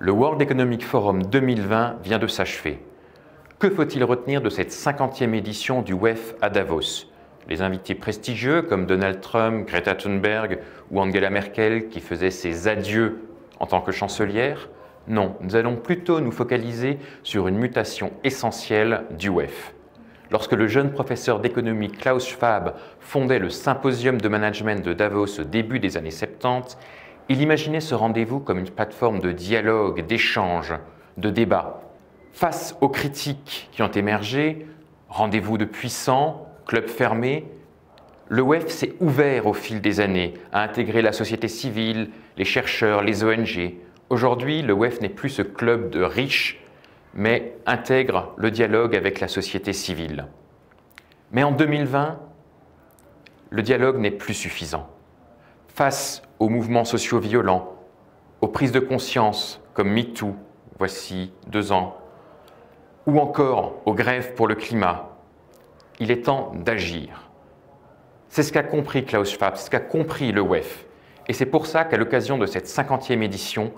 Le World Economic Forum 2020 vient de s'achever. Que faut-il retenir de cette 50e édition du WEF à Davos? Les invités prestigieux comme Donald Trump, Greta Thunberg ou Angela Merkel qui faisaient ses adieux en tant que chancelière Non, nous allons plutôt nous focaliser sur une mutation essentielle du WEF. Lorsque le jeune professeur d'économie Klaus Schwab fondait le symposium de management de Davos au début des années 70, il imaginait ce rendez-vous comme une plateforme de dialogue, d'échange, de débat. Face aux critiques qui ont émergé, rendez-vous de puissants, club fermé, le WEF s'est ouvert au fil des années à intégrer la société civile, les chercheurs, les ONG. Aujourd'hui, le WEF n'est plus ce club de riches, mais intègre le dialogue avec la société civile. Mais en 2020, le dialogue n'est plus suffisant. Face aux mouvements sociaux violents, aux prises de conscience comme MeToo, voici deux ans, ou encore aux grèves pour le climat, il est temps d'agir. C'est ce qu'a compris Klaus Schwab, ce qu'a compris le WEF. Et c'est pour ça qu'à l'occasion de cette 50e édition,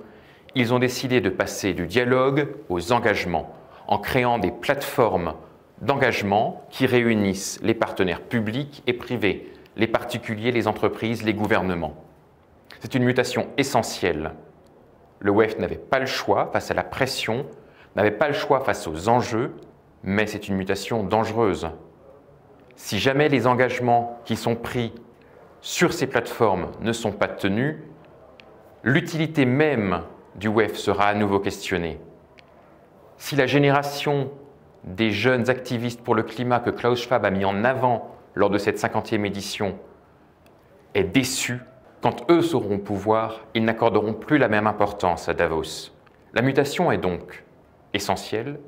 ils ont décidé de passer du dialogue aux engagements, en créant des plateformes d'engagement qui réunissent les partenaires publics et privés, les particuliers, les entreprises, les gouvernements. C'est une mutation essentielle. Le WEF n'avait pas le choix face à la pression, n'avait pas le choix face aux enjeux, mais c'est une mutation dangereuse. Si jamais les engagements qui sont pris sur ces plateformes ne sont pas tenus, l'utilité même du WEF sera à nouveau questionnée. Si la génération des jeunes activistes pour le climat que Klaus Schwab a mis en avant lors de cette 50e édition est déçue, quand eux seront au pouvoir, ils n'accorderont plus la même importance à Davos. La mutation est donc essentielle,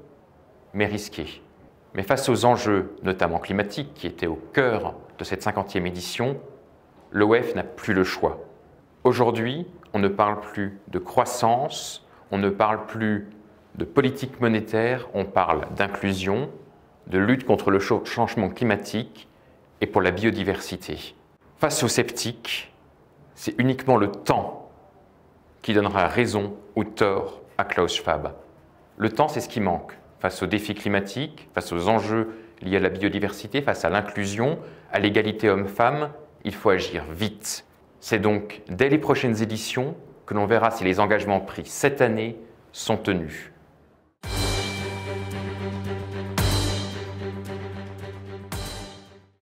mais risquée. Mais face aux enjeux, notamment climatiques, qui étaient au cœur de cette 50e édition, l'OF n'a plus le choix. Aujourd'hui, on ne parle plus de croissance, on ne parle plus de politique monétaire, on parle d'inclusion, de lutte contre le changement climatique et pour la biodiversité. Face aux sceptiques, c'est uniquement le temps qui donnera raison ou tort à Klaus Schwab. Le temps, c'est ce qui manque face aux défis climatiques, face aux enjeux liés à la biodiversité, face à l'inclusion, à l'égalité homme-femme. Il faut agir vite. C'est donc dès les prochaines éditions que l'on verra si les engagements pris cette année sont tenus.